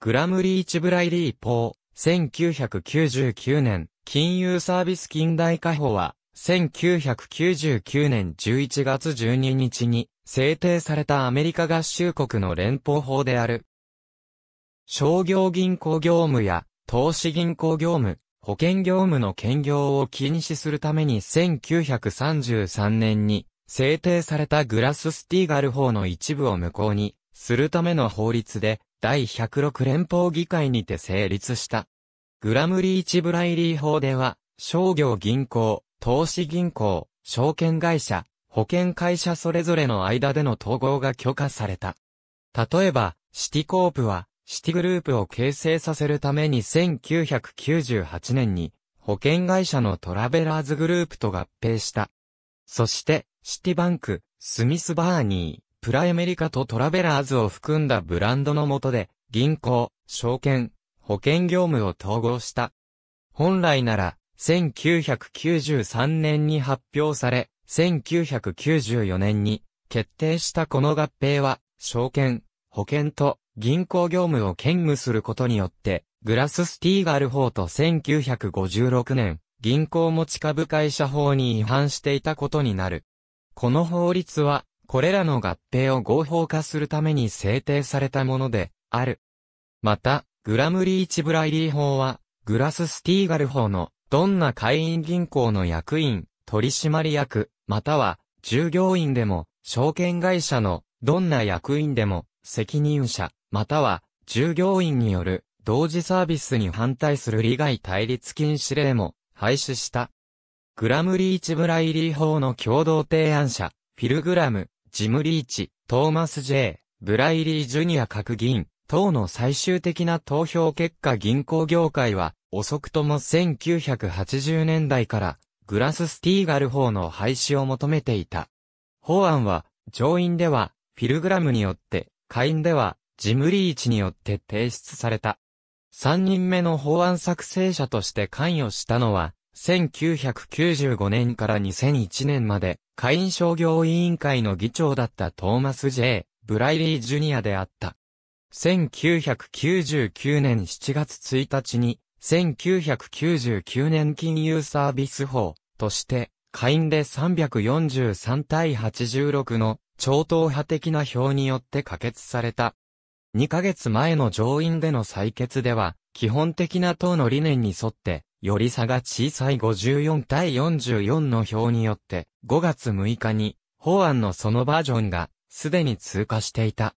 グラムリーチブライリー法、1999年、金融サービス近代化法は、1999年11月12日に制定されたアメリカ合衆国の連邦法である。商業銀行業務や投資銀行業務、保険業務の兼業を禁止するために1933年に制定されたグラス・スティーガル法の一部を無効にするための法律で第106連邦議会にて成立した。グラムリーチ・ブライリー法では商業銀行、投資銀行、証券会社、保険会社それぞれの間での統合が許可された。例えば、シティコープはシティグループを形成させるために1998年に保険会社のトラベラーズグループと合併した。そして、シティバンク、スミスバーニー、プライメリカとトラベラーズを含んだブランドの下で、銀行、証券、保険業務を統合した。本来なら、1993年に発表され、1994年に決定したこの合併は、証券、保険と銀行業務を兼務することによって、グラススティーガル法と1956年、銀行持ち株会社法に違反していたことになる。この法律は、これらの合併を合法化するために制定されたもので、ある。また、グラムリーチブライリー法は、グラススティーガル法の、どんな会員銀行の役員、取締役、または、従業員でも、証券会社の、どんな役員でも、責任者、または、従業員による、同時サービスに反対する利害対立禁止令も、廃止した。グラムリーチ・ブライリー法の共同提案者、フィルグラム、ジム・リーチ、トーマス・ジェイ、ブライリー・ジュニア各議員、等の最終的な投票結果銀行業界は、遅くとも1980年代から、グラス・スティーガル法の廃止を求めていた。法案は、上院では、フィルグラムによって、下院では、ジムリーチによって提出された。3人目の法案作成者として関与したのは、1995年から2001年まで、会員商業委員会の議長だったトーマス・ジェイ・ブライリー・ジュニアであった。1999年7月1日に、1999年金融サービス法として、会員で343対86の超党派的な票によって可決された。2ヶ月前の上院での採決では、基本的な党の理念に沿って、より差が小さい54対44の票によって、5月6日に、法案のそのバージョンが、すでに通過していた。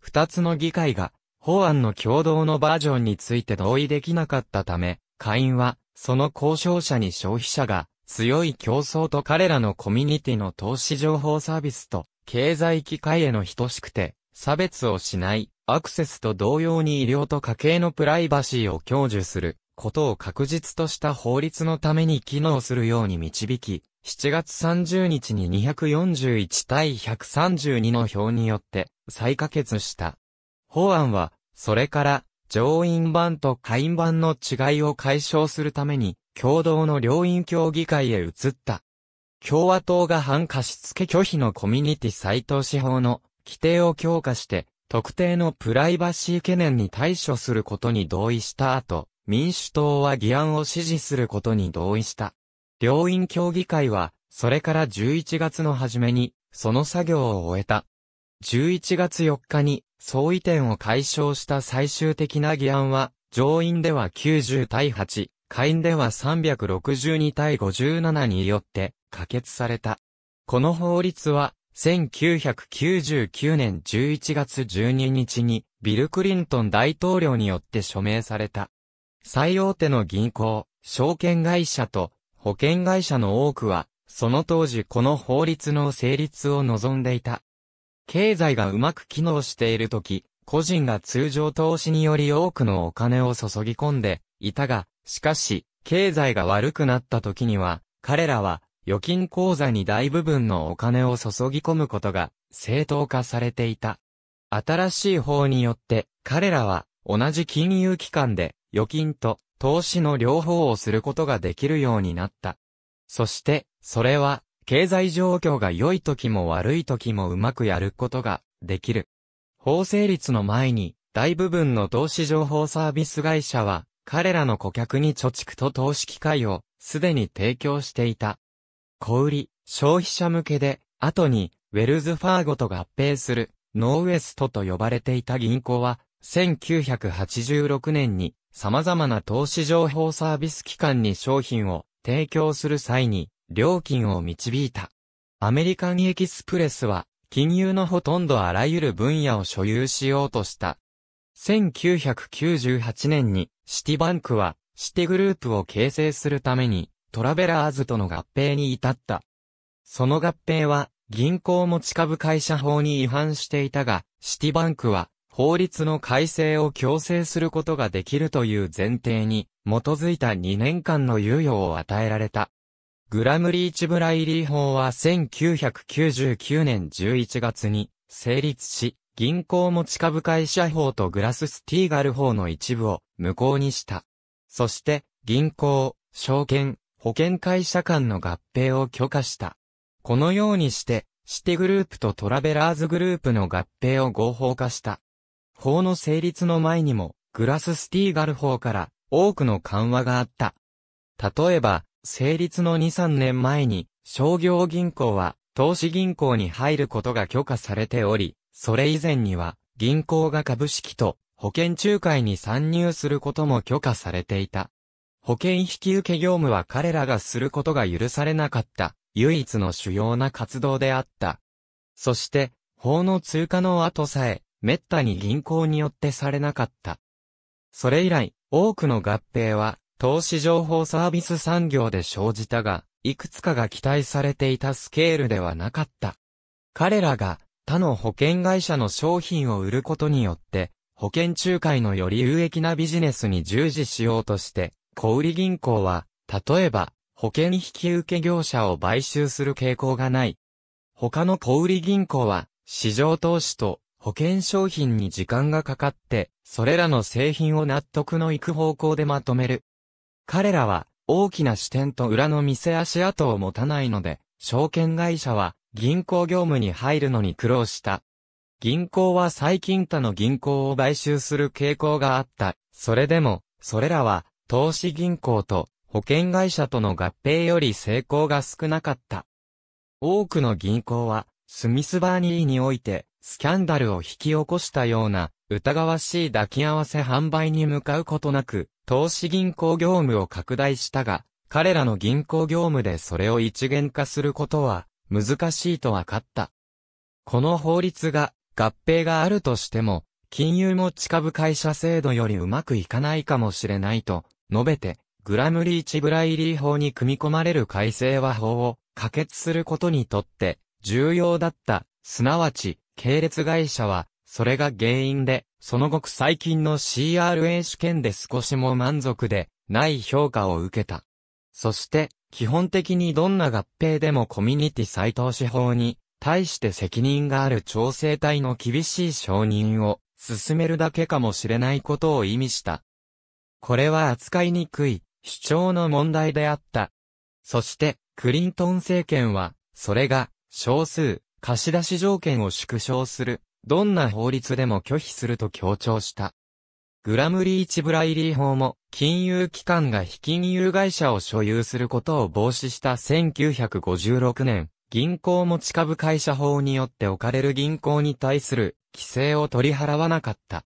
二つの議会が、法案の共同のバージョンについて同意できなかったため、会員は、その交渉者に消費者が、強い競争と彼らのコミュニティの投資情報サービスと、経済機会への等しくて、差別をしない、アクセスと同様に医療と家計のプライバシーを享受することを確実とした法律のために機能するように導き、7月30日に241対132の票によって再可決した。法案は、それから上院版と下院版の違いを解消するために、共同の両院協議会へ移った。共和党が反貸付拒否のコミュニティ再投資法の規定を強化して、特定のプライバシー懸念に対処することに同意した後、民主党は議案を支持することに同意した。両院協議会は、それから11月の初めに、その作業を終えた。11月4日に、相違点を解消した最終的な議案は、上院では90対8、下院では362対57によって可決された。この法律は、1999年11月12日にビル・クリントン大統領によって署名された。最大手の銀行、証券会社と保険会社の多くは、その当時この法律の成立を望んでいた。経済がうまく機能しているとき、個人が通常投資により多くのお金を注ぎ込んでいたが、しかし、経済が悪くなった時には、彼らは預金口座に大部分のお金を注ぎ込むことが正当化されていた。新しい法によって彼らは同じ金融機関で預金と投資の両方をすることができるようになった。そして、それは経済状況が良い時も悪い時もうまくやることができる。法成立の前に大部分の投資情報サービス会社は、彼らの顧客に貯蓄と投資機会をすでに提供していた。小売、消費者向けで、後に、ウェルズファーゴと合併する、ノーウエストと呼ばれていた銀行は、1986年に、様々な投資情報サービス機関に商品を提供する際に、料金を導いた。アメリカンエキスプレスは、金融のほとんどあらゆる分野を所有しようとした。1998年にシティバンクはシティグループを形成するためにトラベラーズとの合併に至った。その合併は銀行持ち株会社法に違反していたが、シティバンクは法律の改正を強制することができるという前提に基づいた2年間の猶予を与えられた。グラムリーチブライリー法は1999年11月に成立し、銀行持ち株会社法とグラススティーガル法の一部を無効にした。そして、銀行、証券、保険会社間の合併を許可した。このようにして、シティグループとトラベラーズグループの合併を合法化した。法の成立の前にも、グラススティーガル法から多くの緩和があった。例えば、成立の2、3年前に、商業銀行は投資銀行に入ることが許可されており、それ以前には、銀行が株式と保険仲介に参入することも許可されていた。保険引受業務は彼らがすることが許されなかった唯一の主要な活動であった。そして、法の通過の後さえ、滅多に銀行によってされなかった。それ以来、多くの合併は、投資情報サービス産業で生じたが、いくつかが期待されていたスケールではなかった。彼らが他の保険会社の商品を売ることによって、保険仲介のより有益なビジネスに従事しようとして、小売銀行は、例えば、保険引受業者を買収する傾向がない。他の小売銀行は、市場投資と保険商品に時間がかかって、それらの製品を納得のいく方向でまとめる。彼らは、大きな視点と裏の店足跡を持たないので、証券会社は、銀行業務に入るのに苦労した。銀行は最近他の銀行を買収する傾向があった。それでも、それらは、投資銀行と保険会社との合併より成功が少なかった。多くの銀行は、スミスバーニーにおいて、スキャンダルを引き起こしたような、疑わしい抱き合わせ販売に向かうことなく、投資銀行業務を拡大したが、彼らの銀行業務でそれを一元化することは、難しいと分かった。この法律が合併があるとしても、金融持ち株会社制度よりうまくいかないかもしれないと述べて、グラムリーチブライリー法に組み込まれる改正和法を可決することにとって重要だった。すなわち、系列会社は、それが原因で、その後最近の CRA 試験で少しも満足でない評価を受けた。そして、基本的にどんな合併でもコミュニティ再投資法に対して責任がある調整体の厳しい承認を進めるだけかもしれないことを意味した。これは扱いにくい主張の問題であった。そして、クリントン政権は、それが少数貸出し条件を縮小する、どんな法律でも拒否すると強調した。グラムリーチブライリー法も、金融機関が非金融会社を所有することを防止した1956年、銀行持ち株会社法によって置かれる銀行に対する規制を取り払わなかった。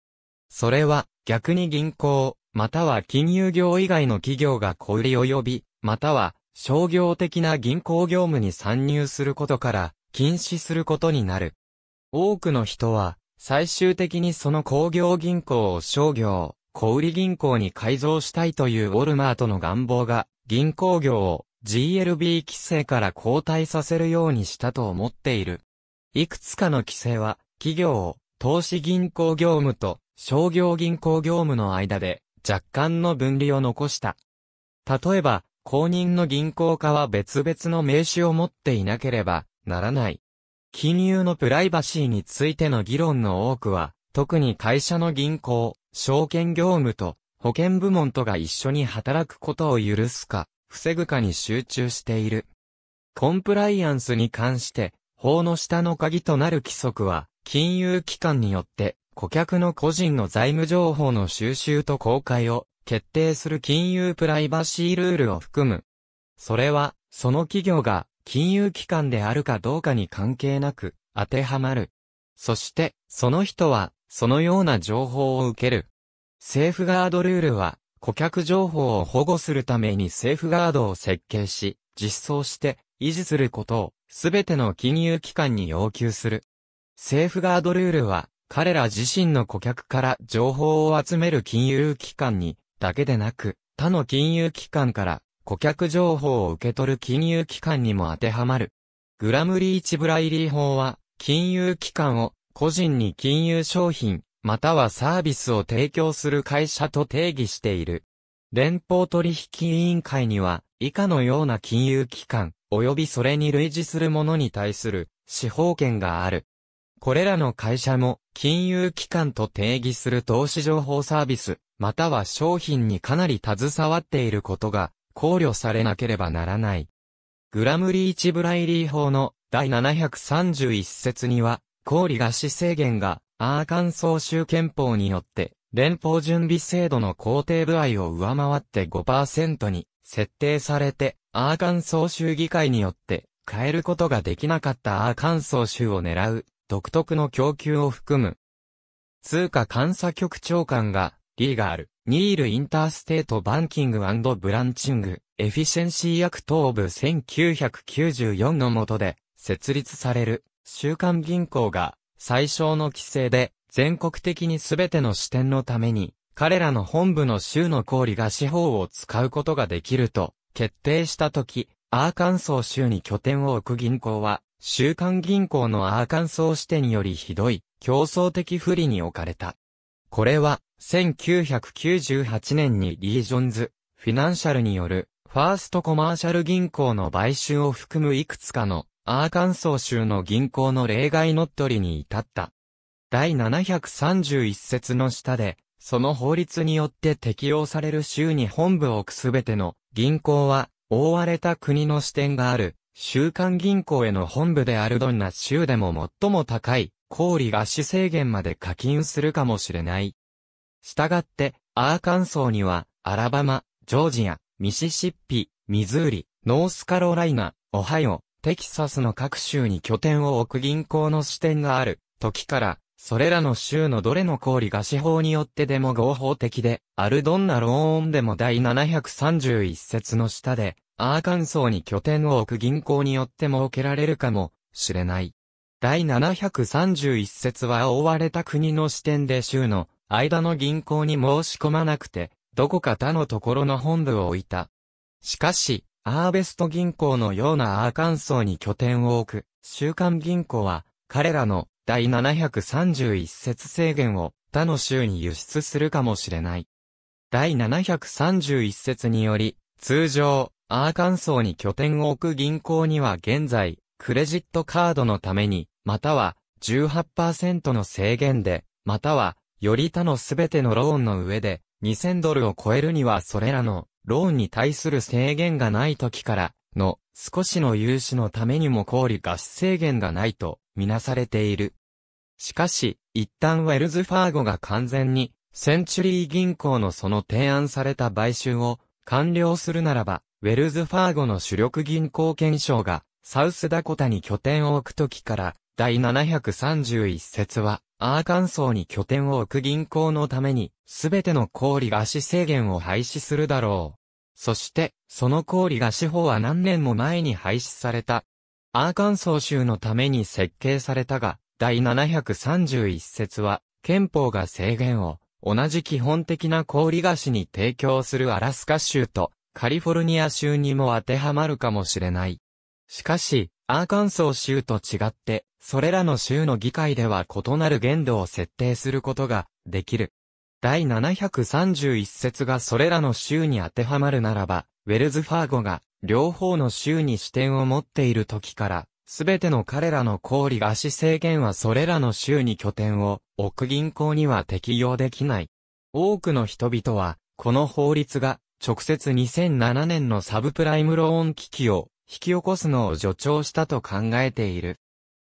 それは逆に銀行、または金融業以外の企業が小売り及び、または商業的な銀行業務に参入することから禁止することになる。多くの人は最終的にその工業銀行を商業、小売銀行に改造したいというウォルマートの願望が、銀行業を GLB 規制から後退させるようにしたと思っている。いくつかの規制は、企業を投資銀行業務と商業銀行業務の間で若干の分離を残した。例えば、公認の銀行家は別々の名刺を持っていなければならない。金融のプライバシーについての議論の多くは、特に会社の銀行、証券業務と保険部門とが一緒に働くことを許すか、防ぐかに集中している。コンプライアンスに関して、法の下の鍵となる規則は、金融機関によって顧客の個人の財務情報の収集と公開を決定する金融プライバシールールを含む。それは、その企業が金融機関であるかどうかに関係なく当てはまる。そして、その人は、そのような情報を受ける。セーフガードルールは、顧客情報を保護するためにセーフガードを設計し、実装して維持することをすべての金融機関に要求する。セーフガードルールは彼ら自身の顧客から情報を集める金融機関にだけでなく他の金融機関から顧客情報を受け取る金融機関にも当てはまる。グラムリーチブライリー法は金融機関を個人に金融商品またはサービスを提供する会社と定義している。連邦取引委員会には以下のような金融機関、及びそれに類似するものに対する司法権がある。これらの会社も金融機関と定義する投資情報サービス、または商品にかなり携わっていることが考慮されなければならない。グラムリーチブライリー法の第731節には、公利貸し制限がアーカンソー州憲法によって連邦準備制度の肯定部合を上回って5%に設定されて、アーカンソー州議会によって変えることができなかったアーカンソー州を狙う独特の供給を含む。通貨監査局長官が Riegle-Neal Interstate Banking Branching Efficiency Act of 1994の下で設立される州間銀行が最小の規制で全国的にすべての支店のために彼らの本部の州の高利貸し法を使うことができると決定したとき、アーカンソー州に拠点を置く銀行は、州間銀行のアーカンソー支店よりひどい競争的不利に置かれた。これは、1998年にリージョンズ、フィナンシャルによる、ファーストコマーシャル銀行の買収を含むいくつかの、アーカンソー州の銀行の例外乗っ取りに至った。第731節の下で、その法律によって適用される州に本部を置くすべての銀行は、覆われた国の支店がある、州間銀行への本部であるどんな州でも最も高い、高利貸し制限まで課金するかもしれない。したがって、アーカンソーには、アラバマ、ジョージア、ミシシッピ、ミズーリ、ノースカロライナ、オハイオ、テキサスの各州に拠点を置く銀行の支店がある時から、それらの州のどれの高利貸し法によってでも合法的で、あるどんなローンでも第731節の下で、アーカンソーに拠点を置く銀行によって設けられるかもしれない。第731節は覆われた国の支店で州の間の銀行に申し込まなくて、どこか他のところの本部を置いた。しかし、アーベスト銀行のようなアーカンソーに拠点を置く、週刊銀行は、彼らの第731節制限を他の州に輸出するかもしれない。第731節により、通常、アーカンソーに拠点を置く銀行には現在、クレジットカードのために、または18%の制限で、または、より他のすべてのローンの上で、2000ドルを超えるにはそれらのローンに対する制限がない時からの少しの融資のためにも小売貸し制限がないとみなされている。しかし、一旦ウェルズファーゴが完全に、センチュリー銀行のその提案された買収を完了するならば、ウェルズファーゴの主力銀行憲章が、サウスダコタに拠点を置くときから、第731節は、アーカンソーに拠点を置く銀行のために、すべての高利貸し制限を廃止するだろう。そして、その高利貸し法は何年も前に廃止された。アーカンソー州のために設計されたが、第731節は、憲法が制限を、同じ基本的な氷菓子に提供するアラスカ州とカリフォルニア州にも当てはまるかもしれない。しかし、アーカンソー州と違って、それらの州の議会では異なる限度を設定することができる。第731節がそれらの州に当てはまるならば、ウェルズファーゴが両方の州に視点を持っている時から、すべての彼らの小売貸し制限はそれらの州に拠点を置く銀行には適用できない。多くの人々は、この法律が直接2007年のサブプライムローン危機を引き起こすのを助長したと考えている。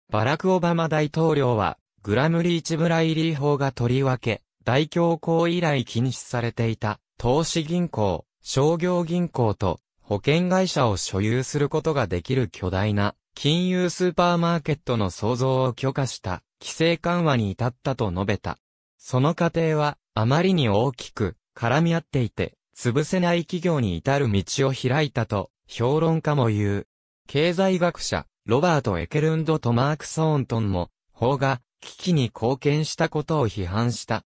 バラク・オバマ大統領はグラムリーチブライリー法が取り分け、大恐慌以来禁止されていた、投資銀行、商業銀行と、保険会社を所有することができる巨大な、金融スーパーマーケットの創造を許可した、規制緩和に至ったと述べた。その過程は、あまりに大きく、絡み合っていて、潰せない企業に至る道を開いたと、評論家も言う。経済学者、ロバート・エケルンドとマーク・ソーントンも、法が、危機に貢献したことを批判した。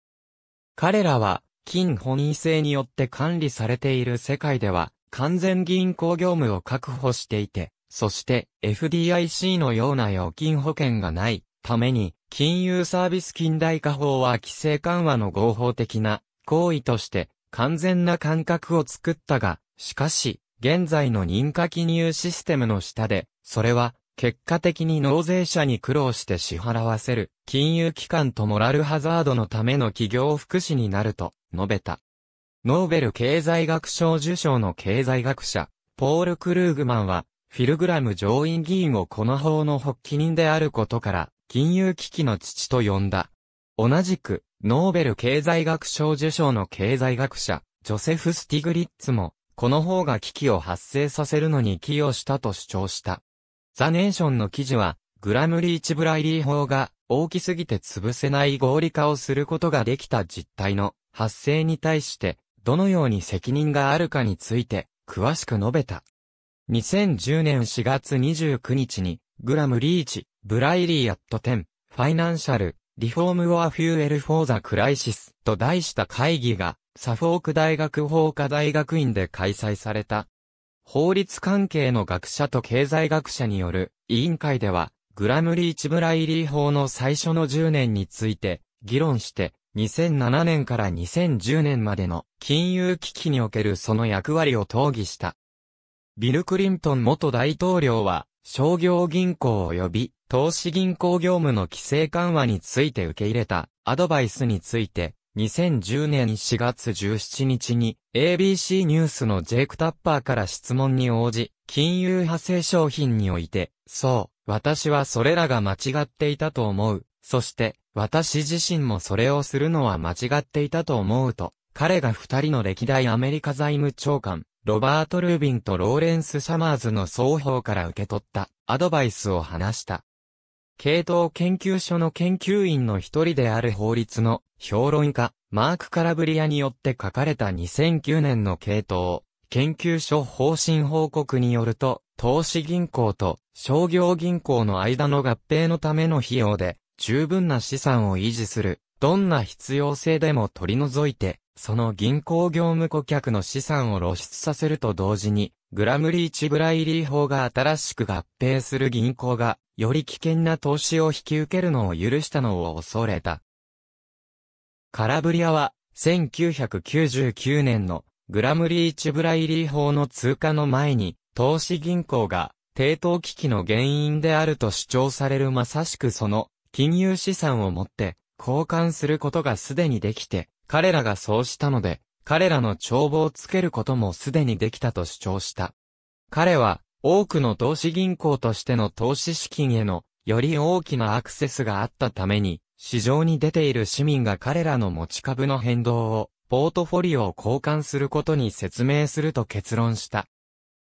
彼らは、金本位制によって管理されている世界では、完全銀行業務を確保していて、そして FDIC のような預金保険がないために、金融サービス近代化法は規制緩和の合法的な行為として完全な感覚を作ったが、しかし、現在の認可記入システムの下で、それは結果的に納税者に苦労して支払わせる、金融機関とモラルハザードのための企業福祉になると述べた。ノーベル経済学賞受賞の経済学者、ポール・クルーグマンは、フィルグラム上院議員をこの法の発起人であることから、金融危機の父と呼んだ。同じく、ノーベル経済学賞受賞の経済学者、ジョセフ・スティグリッツも、この方が危機を発生させるのに寄与したと主張した。ザ・ネーションの記事は、グラムリーチ・ブライリー法が大きすぎて潰せない合理化をすることができた実態の発生に対して、どのように責任があるかについて、詳しく述べた。2010年4月29日に、 Gramm-Leach-Bliley at 10, Financial Reform or Fuel for the Crisis と題した会議が、サフォーク大学法科大学院で開催された。法律関係の学者と経済学者による委員会では、グラムリーチブライリー法の最初の10年について議論して、2007年から2010年までの金融危機におけるその役割を討議した。ビル・クリントン元大統領は、商業銀行及び投資銀行業務の規制緩和について受け入れたアドバイスについて、2010年4月17日に ABC ニュースのジェイク・タッパーから質問に応じ、金融派生商品において、そう、私はそれらが間違っていたと思う。そして、私自身もそれをするのは間違っていたと思うと、彼が二人の歴代アメリカ財務長官、ロバート・ルービンとローレンス・サマーズの双方から受け取ったアドバイスを話した。系統研究所の研究員の一人である法律の評論家、マーク・カラブリアによって書かれた2009年の系統研究所方針報告によると、投資銀行と商業銀行の間の合併のための費用で十分な資産を維持する、どんな必要性でも取り除いて、その銀行業務顧客の資産を露出させると同時に、グラムリーチブライリー法が新しく合併する銀行がより危険な投資を引き受けるのを許したのを恐れた。カラブリアは、1999年のグラムリーチブライリー法の通過の前に、投資銀行が低等危機の原因であると主張されるまさしくその金融資産を持って交換することがすでにできて、彼らがそうしたので、彼らの帳簿をつけることもすでにできたと主張した。彼は、多くの投資銀行としての投資資金へのより大きなアクセスがあったために、市場に出ている市民が彼らの持ち株の変動を、ポートフォリオを交換することに説明すると結論した。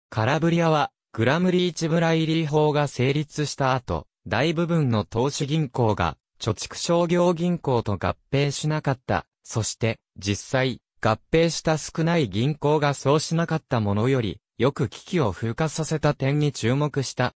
カラブリアは、グラムリーチブライリー法が成立した後、大部分の投資銀行が、貯蓄商業銀行と合併しなかった。そして、実際、合併した少ない銀行がそうしなかったものより、よく危機を風化させた点に注目した。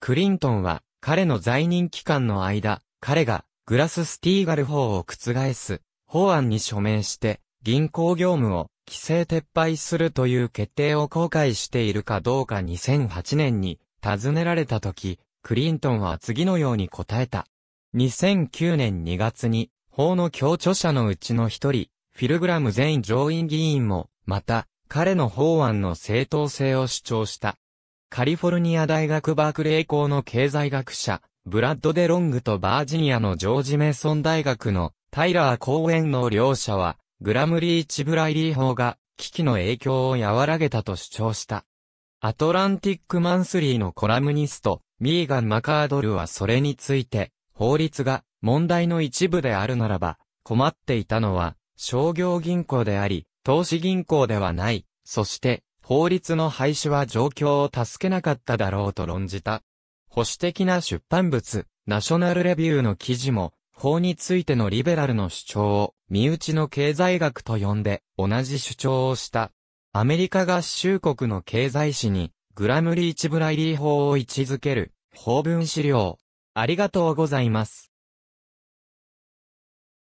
クリントンは、彼の在任期間の間、彼が、グラス・スティーガル法を覆す、法案に署名して、銀行業務を、規制撤廃するという決定を後悔しているかどうか2008年に、尋ねられたとき、クリントンは次のように答えた。2009年2月に、法の協調者のうちの一人、フィルグラム前上院議員も、また、彼の法案の正当性を主張した。カリフォルニア大学バークレー校の経済学者、ブラッド・デ・ロングとバージニアのジョージ・メイソン大学のタイラー・コーエンの両者は、グラムリーチ・ブライリー法が危機の影響を和らげたと主張した。アトランティック・マンスリーのコラムニスト、ミーガン・マカードルはそれについて、法律が問題の一部であるならば、困っていたのは、商業銀行であり、投資銀行ではない。そして、法律の廃止は状況を助けなかっただろうと論じた。保守的な出版物、ナショナルレビューの記事も、法についてのリベラルの主張を、身内の経済学と呼んで、同じ主張をした。アメリカ合衆国の経済誌に、グラムリーチブライリー法を位置づける、法文資料。ありがとうございます。